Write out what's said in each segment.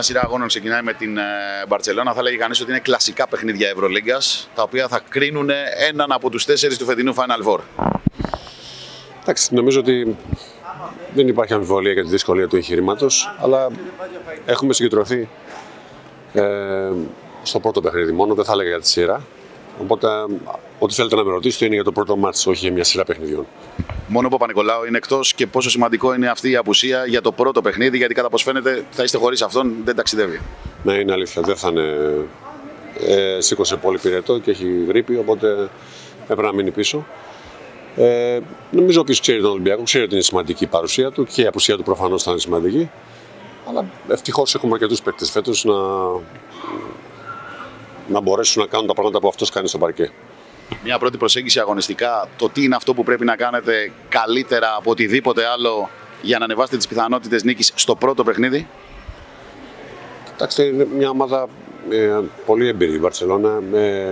μια σειρά αγώνων ξεκινάει με την Μπαρσελόνα. Θα λέγει κανείς ότι είναι κλασικά παιχνίδια Ευρωλίγκας, τα οποία θα κρίνουν έναν από τους τέσσερις του φετινού Final Four. Εντάξει, νομίζω ότι δεν υπάρχει αμφιβολία για τη δυσκολία του εγχειρήματος, αλλά έχουμε συγκεντρωθεί ε, στο πρώτο παιχνίδι μόνο, δεν θα έλεγα για τη σειρά. Οπότε, ό,τι θέλετε να με ρωτήσετε είναι για το πρώτο μάτσο, όχι για μια σειρά παιχνιδιών. Μόνο ο Παπα-Νικολάου είναι εκτός και πόσο σημαντικό είναι αυτή η απουσία για το πρώτο παιχνίδι, γιατί κατά πώς φαίνεται θα είστε χωρίς αυτόν, δεν ταξιδεύει. Ναι, είναι αλήθεια. Δεν θα είναι. Ε, σήκωσε πολύ πυρετό και έχει γρήπη, οπότε έπρεπε να μείνει πίσω. Ε, νομίζω ότι ξέρει τον Ολυμπιακό, ξέρει ότι είναι σημαντική η παρουσία του και η απουσία του προφανώς θα είναι σημαντική. Αλλά ευτυχώς έχουμε αρκετού παίκτες φέτος να, να μπορέσουν να κάνουν τα πράγματα που αυτός κάνει στο παρκέ. Μια πρώτη προσέγγιση αγωνιστικά, το τι είναι αυτό που πρέπει να κάνετε καλύτερα από οτιδήποτε άλλο για να ανεβάσετε τις πιθανότητες νίκης στο πρώτο παιχνίδι; Κοιτάξτε, είναι μια ομάδα ε, πολύ εμπειρή η Βαρσελόνα, με,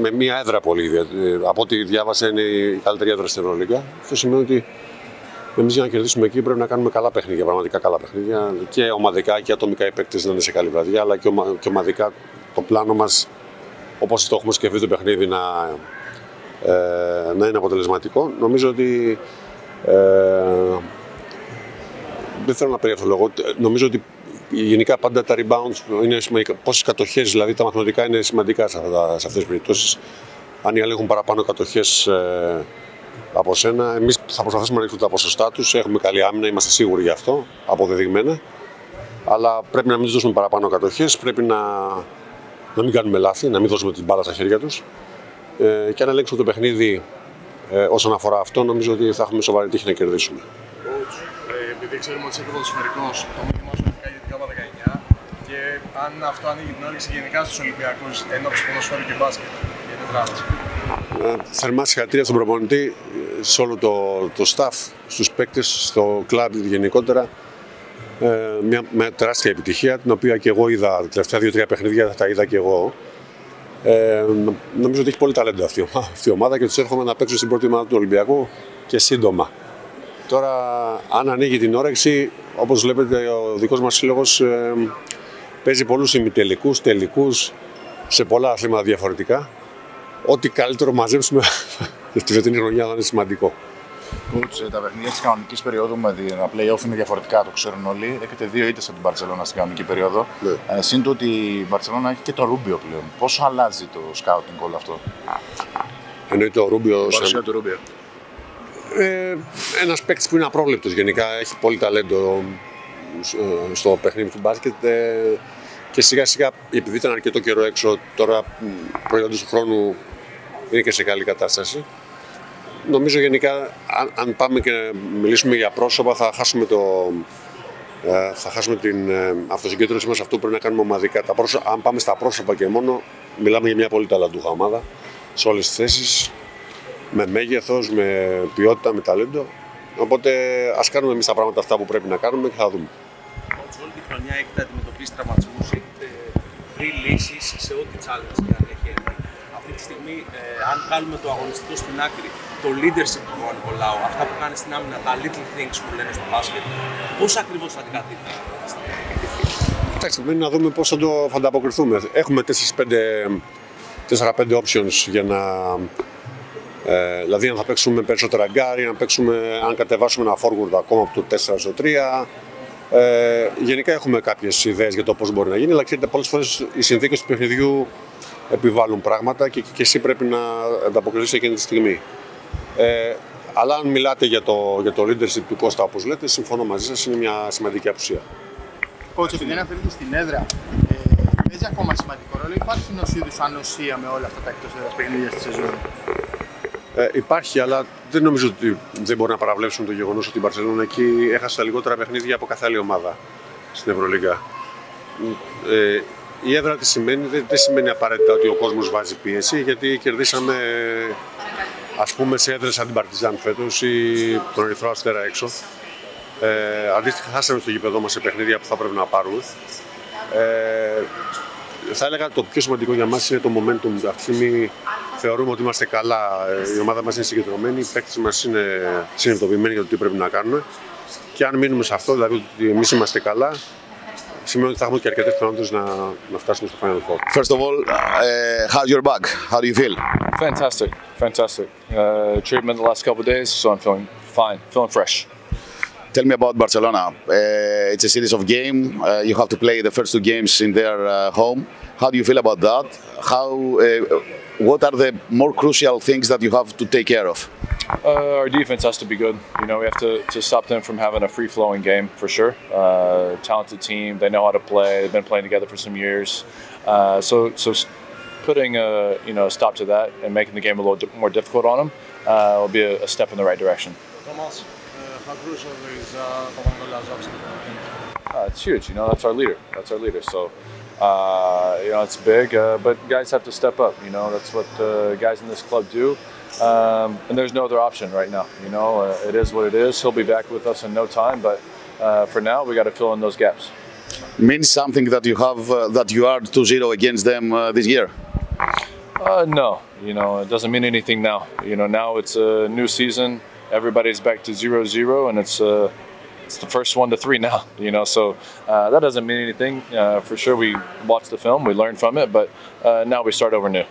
με μια έδρα πολύ. Ε, από ό,τι διάβασα είναι η καλύτερη έδρα στην Ευρωλίγα. Αυτό σημαίνει ότι εμείς για να κερδίσουμε εκεί πρέπει να κάνουμε καλά παιχνίδια, πραγματικά καλά παιχνίδια και ομαδικά και ατομικά οι παίκτες να είναι σε καλή βραδιά, αλλά και, ομα, και ομαδικά το πλάνο μας, όπως το έχουμε σκεφτεί το παιχνίδι, να, ε, να είναι αποτελεσματικό. Νομίζω ότι. Ε, δεν θέλω να περιέχω λόγο. Νομίζω ότι γενικά πάντα τα rebounds είναι σημαντικά. Πόσες κατοχές, δηλαδή τα μαθηματικά είναι σημαντικά σε, σε αυτές τις περιπτώσεις. Αν οι άλλοι έχουν παραπάνω κατοχές ε, από σένα. Εμείς θα προσπαθήσουμε να ρίξουμε τα ποσοστά τους. Έχουμε καλή άμυνα, είμαστε σίγουροι γι' αυτό, αποδεδειγμένα. Αλλά πρέπει να μην τους δώσουμε παραπάνω κατοχές. Πρέπει να, να μην κάνουμε λάθη, να μην δώσουμε την μπάλα στα χέρια τους. Ε, και αν ελέγξουμε το παιχνίδι ε, όσον αφορά αυτό, νομίζω ότι θα έχουμε σοβαρή τύχη να κερδίσουμε. Ε, επειδή ξέρουμε ότι είσαι ποδοσφαιρικό, το μήνυμα σου είναι για την ΚΑΠΑ 19 και αν αυτό ανοίγει την όρεξη γενικά στους Ολυμπιακούς ενώ του ποδοσφαίρου και μπάσκετ για την ε, θερμά συγχαρητήρια στον προπονητή, σε όλο το, το staff, στους παίκτες, στο κλαμπ γενικότερα. Ε, μια, μια τεράστια επιτυχία, την οποία και εγώ είδα τα τελευταία δύο-τρία παιχνίδια, τα είδα και εγώ. Ε, νομίζω ότι έχει πολύ ταλέντο αυτή, αυτή η ομάδα και τους εύχομαι να παίξουν στην πρώτη ομάδα του Ολυμπιακού και σύντομα. Τώρα, αν ανοίγει την όρεξη, όπως βλέπετε, ο δικός μας σύλλογος ε, παίζει πολλούς ημιτελικούς, τελικούς, σε πολλά αθλήματα διαφορετικά ό,τι καλύτερο μαζέψουμε στη φετινή χρονιά θα είναι σημαντικό. Κούτς, τα παιχνίδια της κανονικής περίοδου με τα playoff είναι διαφορετικά, το ξέρουν όλοι. Έχετε δύο ήττες από την Παρσελόνα στην κανονική περίοδο. Ναι. Ε, Συν το ότι η Μπαρσελόνα έχει και το Ρούμπιο πλέον. Πόσο αλλάζει το σκάουτινγκ όλο αυτό; Εννοείται ο Ρούμπιο. Σαν... του Ρούμπιο. Ε, Ένας παίκτης που είναι απρόβλεπτος γενικά, έχει πολύ ταλέντο ε, στο παιχνίδι του μπάσκετ. Ε, και σιγά σιγά, επειδή ήταν αρκετό καιρό έξω, τώρα προϊόντος του χρόνου είναι και σε καλή κατάσταση. Νομίζω γενικά, αν, αν πάμε και μιλήσουμε για πρόσωπα, θα χάσουμε, το, ε, θα χάσουμε την ε, αυτοσυγκέντρωσή μας. Αυτό που πρέπει να κάνουμε ομαδικά. Τα πρόσωπα, αν πάμε στα πρόσωπα και μόνο, μιλάμε για μια πολύ ταλαντούχα ομάδα σε όλες τις θέσεις, με μέγεθος, με ποιότητα, με ταλέντο. Οπότε ας κάνουμε εμείς τα πράγματα αυτά που πρέπει να κάνουμε και θα δούμε. Όλη τη χρονιά έχετε αντιμετωπίσει τραυματισμούς, έχετε βρει λύσεις σε ό,τι challenge και αν έχει έρθει αυτή τη στιγμή, ε, αν κάνουμε το αγωνιστικό στην άκρη, το leadership του Νικολάου, αυτά που κάνεις στην άμυνα, τα little things που λένε στο μπάσκετ, πώς ακριβώς θα αντικατασταθεί. Εντάξει, μένει να δούμε πώς θα το θα ανταποκριθούμε. Έχουμε 4-5 options για να. Ε, δηλαδή, αν θα παίξουμε περισσότερα γκάρι, αν, παίξουμε, αν κατεβάσουμε ένα forward ακόμα από το 4 στο 3. Ε, γενικά έχουμε κάποιες ιδέες για το πώς μπορεί να γίνει, αλλά ξέρετε, πολλές φορές οι συνθήκες του παιχνιδιού επιβάλλουν πράγματα και, και εσύ πρέπει να ανταποκριθείς εκείνη τη στιγμή. Ε, αλλά αν μιλάτε για το, για το leadership του Κώστα, όπως λέτε, συμφωνώ μαζί σας, είναι μια σημαντική απουσία. Κότσο, επειδή αναφέρετε στην έδρα, ε, παίζει ακόμα σημαντικό ρόλο. Υπάρχει ενός είδους ανοσία με όλα αυτά τα εκτός έδρας παιχνίδια στη σεζόν; Ε, υπάρχει, αλλά δεν νομίζω ότι δεν μπορεί να παραβλέψουμε το γεγονός ότι η Μπαρσελόνα εκεί έχασε τα λιγότερα παιχνίδια από κάθε άλλη ομάδα στην Ευρωλίγα. Ε, η έδρα τι σημαίνει, δεν, δεν σημαίνει απαραίτητα ότι ο κόσμος βάζει πίεση, γιατί κερδίσαμε ας πούμε σε έδρες σαν την Παρτιζάν φέτος ή τον Ερυθρό Αστέρα έξω. Ε, αντίστοιχα χάσαμε στο γήπεδό μας σε παιχνίδια που θα πρέπει να πάρουμε. Ε, θα έλεγα το πιο σημαντικό για μας είναι το momentum. Αυτή τη στιγμή θεωρούμε ότι είμαστε καλά, η ομάδα μας είναι συγκεντρωμένη, οι παίκτες μας είναι συνειδητοποιημένοι για το τι πρέπει να κάνουμε. Και αν μείνουμε σε αυτό, δηλαδή ότι εμείς είμαστε καλά, σημαίνει ότι θα έχουμε και αρκετέ πιθανότητε να, να φτάσουμε στο Final Four. First of all, uh, how's your back? How do you feel? Fantastic, fantastic. Uh, treatment the last couple of days, so I'm feeling fine, feeling fresh. Tell me about Barcelona. Uh, it's a series of game. Uh, you have to play the first two games in their uh, home. How do you feel about that? How? Uh, what are the more crucial things that you have to take care of? Uh, our defense has to be good. You know, we have to, to stop them from having a free flowing game for sure. Uh, talented team, they know how to play. They've been playing together for some years. Uh, so, so putting a you know a stop to that and making the game a little di- more difficult on them uh, will be a, a step in the right direction. Thomas, uh, how crucial is uh, Lazovsky for the team? Uh, it's huge. You know, that's our leader. That's our leader. So, uh, you know, it's big, uh, but guys have to step up. You know, that's what uh, guys in this club do. Um, and there's no other option right now. You know, uh, it is what it is. He'll be back with us in no time, but uh, for now, we got to fill in those gaps. Means something that you have uh, that you are 2-0 against them uh, this year. Uh, no, you know, it doesn't mean anything now. You know, now it's a new season. Everybody's back to zero zero, and it's uh, it's the first one to three now. You know, so uh, that doesn't mean anything. Uh, for sure, we watch the film, we learn from it, but uh, now we start over new.